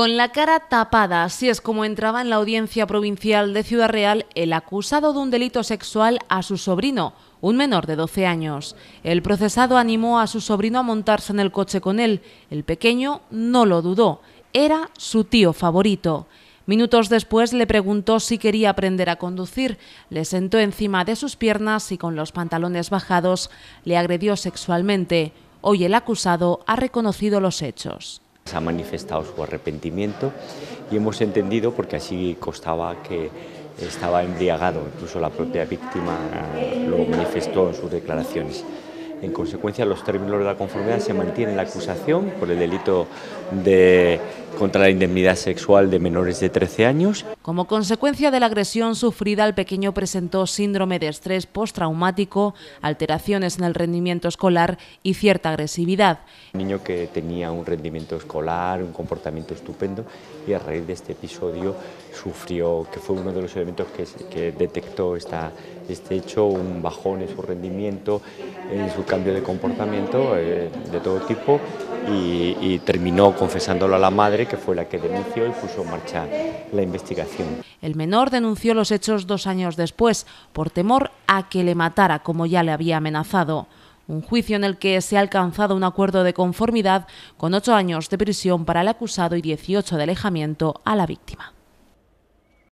Con la cara tapada, así es como entraba en la audiencia provincial de Ciudad Real el acusado de un delito sexual a su sobrino, un menor de 12 años. El procesado animó a su sobrino a montarse en el coche con él. El pequeño no lo dudó. Era su tío favorito. Minutos después le preguntó si quería aprender a conducir, le sentó encima de sus piernas y con los pantalones bajados le agredió sexualmente. Hoy el acusado ha reconocido los hechos ha manifestado su arrepentimiento y hemos entendido, porque así costaba que estaba embriagado, incluso la propia víctima eh, lo manifestó en sus declaraciones. En consecuencia, los términos de la conformidad se mantiene la acusación por el delito de contra la indemnidad sexual de menores de 13 años. Como consecuencia de la agresión sufrida, el pequeño presentó síndrome de estrés postraumático, alteraciones en el rendimiento escolar y cierta agresividad. Un niño que tenía un rendimiento escolar, un comportamiento estupendo y a raíz de este episodio sufrió, que fue uno de los elementos que, detectó esta, este hecho, un bajón en su rendimiento, en su cambio de comportamiento eh, de todo tipo y, terminó confesándolo a la madre, que fue la que denunció y puso en marcha la investigación. El menor denunció los hechos dos años después, por temor a que le matara, como ya le había amenazado. Un juicio en el que se ha alcanzado un acuerdo de conformidad con ocho años de prisión para el acusado y 18 de alejamiento a la víctima.